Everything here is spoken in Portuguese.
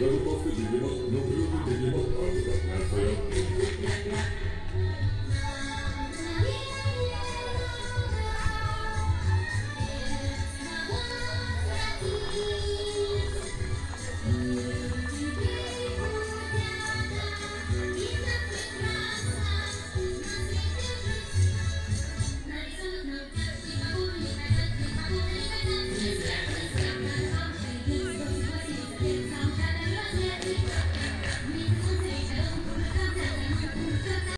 Então, eu me confundi, não, não